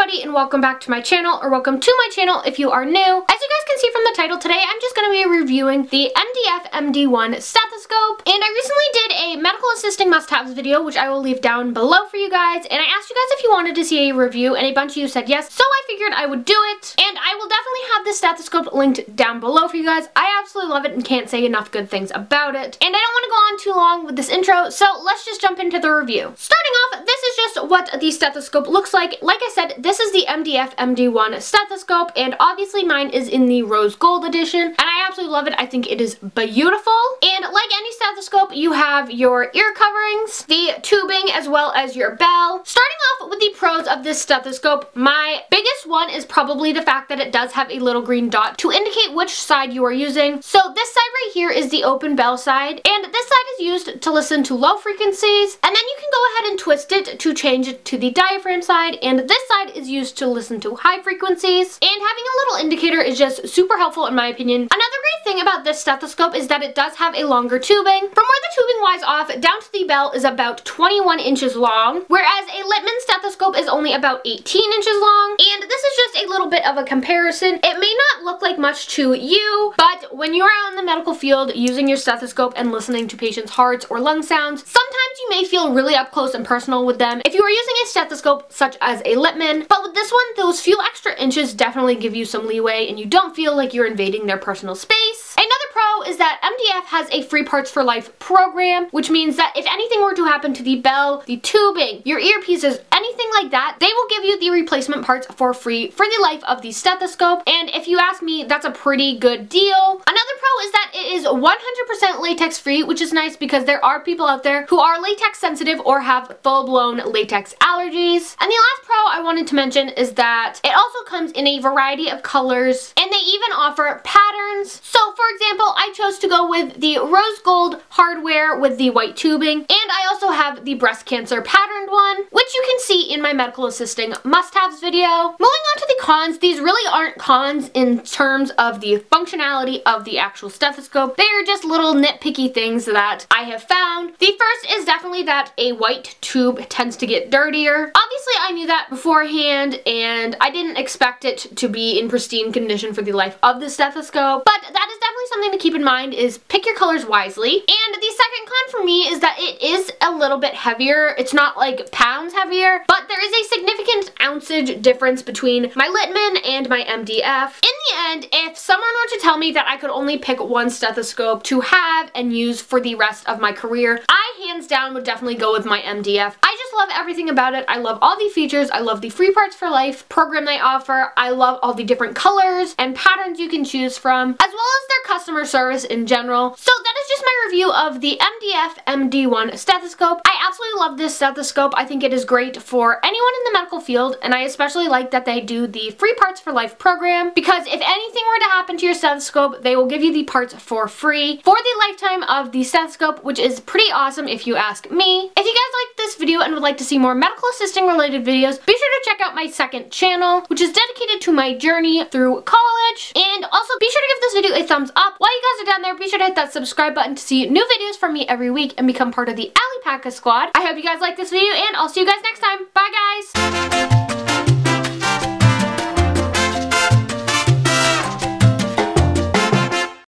everybody and welcome back to my channel or welcome to my channel if you are new. As you guys can see from the title today I'm just going to be reviewing the MDF MD1 stethoscope and I recently did a medical assisting must-haves video which I will leave down below for you guys and I asked you guys if you wanted to see a review and a bunch of you said yes so I figured I would do it and I will definitely have this stethoscope linked down below for you guys. I absolutely love it and can't say enough good things about it and I don't want to go on too long with this intro so let's just jump into the review. Starting off this is just what the stethoscope looks like. Like I said, this is the MDF MD1 stethoscope, and obviously mine is in the rose gold edition, and I absolutely love it. I think it is beautiful. And like any stethoscope, you have your ear coverings, the tubing, as well as your bell. Starting off with the pros of this stethoscope, my biggest one is probably the fact that it does have a little green dot to indicate which side you are using. So this side right here is the open bell side, and this side is used to listen to low frequencies, and then you can go ahead and twist it to change it to the diaphragm side, and this side is used to listen to high frequencies. And having a little indicator is just super helpful in my opinion. Another thing about this stethoscope is that it does have a longer tubing. From where the tubing lies off down to the bell is about 21 inches long, whereas a Littmann stethoscope is only about 18 inches long. And this is just a little bit of a comparison. It may not look like much to you, but when you're out in the medical field using your stethoscope and listening to patients' hearts or lung sounds, sometimes you may feel really up close and personal with them if you are using a stethoscope such as a Littmann, but with this one, those few extra inches definitely give you some leeway and you don't feel like you're invading their personal space. Is that MDF has a free parts for life program, which means that if anything were to happen to the bell, the tubing, your earpieces, anything like that, they will give you the replacement parts for free for the life of the stethoscope. And if you ask me, that's a pretty good deal. Another pro is that it is 100% latex free, which is nice because there are people out there who are latex sensitive or have full-blown latex allergies. And the last pro I wanted to mention is that it also comes in a variety of colors and they even offer patterns. So for example, I chose to go with the rose gold hardware with the white tubing and I also have the breast cancer patterned one, which you can see in my medical assisting must-haves video. Moving on to the cons, these really aren't cons in terms of the functionality of the actual stethoscope. They are just little nitpicky things that I have found. The first is definitely that a white tube tends to get dirtier. Obviously I knew that beforehand and I didn't expect it to be in pristine condition for the life of the stethoscope, but that is definitely something to keep in mind is pick your colors wisely. And the second con for me is that it is a little bit heavier. It's not like pounds heavier, but there is a significant ounceage difference between my Littmann and my MDF. In the end, if someone were to tell me that I could only pick one stethoscope to have and use for the rest of my career, I hands down would definitely go with my MDF. I just love everything about it. I love all the features. I love the free parts for life program they offer. I love all the different colors and patterns you can choose from, as well as their customer service in general. So that is just my review of the MDF MD1 stethoscope. I absolutely love this stethoscope. I think it is great for anyone in the medical field, and I especially like that they do the free parts for life program, because if anything were to happen to your stethoscope, they will give you the parts for free for the lifetime of the stethoscope, which is pretty awesome if you ask me. If you guys liked this video and would like to see more medical assisting related videos, be sure to check out my second channel, which is dedicated to my journey through college. And also be sure to give this video a thumbs up. While you guys are down there, be sure to hit that subscribe button to see new videos from me every week and become part of the Alipaka squad. I hope you guys like this video and I'll see you guys next time. Bye guys!